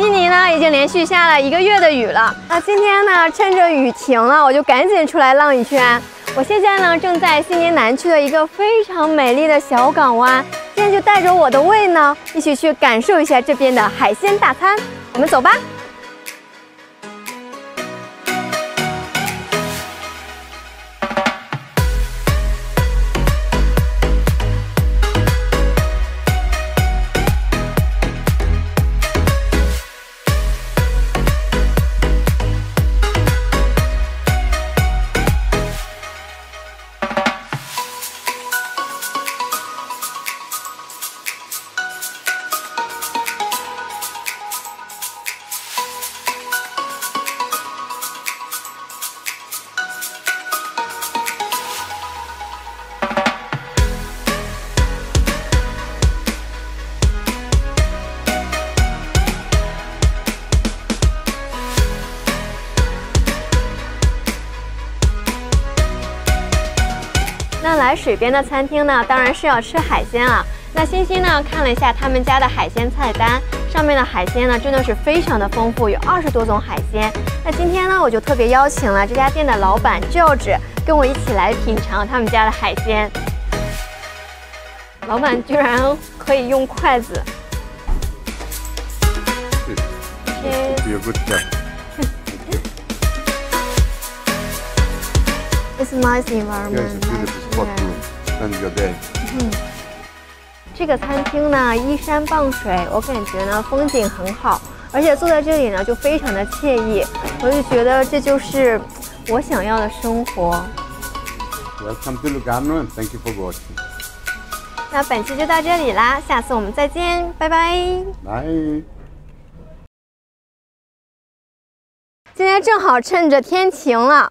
悉尼呢已经连续下了一个月的雨了。那今天呢，趁着雨停了，我就赶紧出来浪一圈。我现在呢正在悉尼南区的一个非常美丽的小港湾，今天就带着我的胃呢，一起去感受一下这边的海鲜大餐。我们走吧。那来水边的餐厅呢，当然是要吃海鲜啊。那欣欣呢，看了一下他们家的海鲜菜单，上面的海鲜呢，真的是非常的丰富，有二十多种海鲜。那今天呢，我就特别邀请了这家店的老板 George 跟我一起来品尝他们家的海鲜。老板居然可以用筷子。It's nice Yes, environment. it's beautiful spot to spend your day. 这个餐厅呢，依山傍水，我感觉呢风景很好，而且坐在这里呢就非常的惬意，我就觉得这就是我想要的生活。Welcome to Lugano and thank you for watching. 那本期就到这里啦，下次我们再见，拜拜。Bye. 今天正好趁着天晴了。